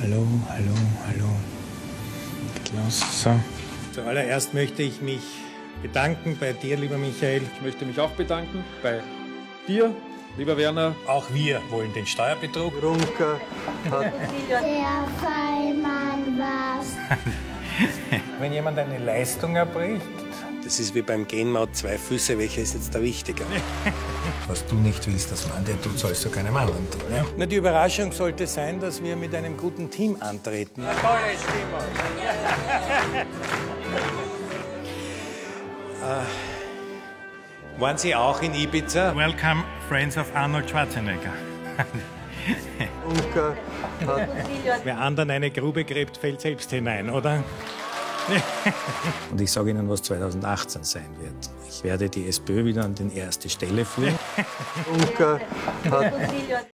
hallo, hallo, hallo. Geht los. So. Zuallererst möchte ich mich bedanken bei dir, lieber Michael. Ich möchte mich auch bedanken bei dir, lieber Werner. Auch wir wollen den Steuerbetrug. Runker hat Der Fallmann war's. Wenn jemand eine Leistung erbricht, das ist wie beim Genmaut zwei Füße, welcher ist jetzt der wichtiger? Was du nicht willst, dass man dir tut, sollst du keinem anderen tun. Ja? Na, die Überraschung sollte sein, dass wir mit einem guten Team antreten. Eine tolle Stimmung. äh, waren Sie auch in Ibiza? Welcome, friends of Arnold Schwarzenegger. Hat Wer anderen eine Grube gräbt, fällt selbst hinein, oder? Und ich sage Ihnen, was 2018 sein wird. Ich werde die SPÖ wieder an die erste Stelle führen. Runker hat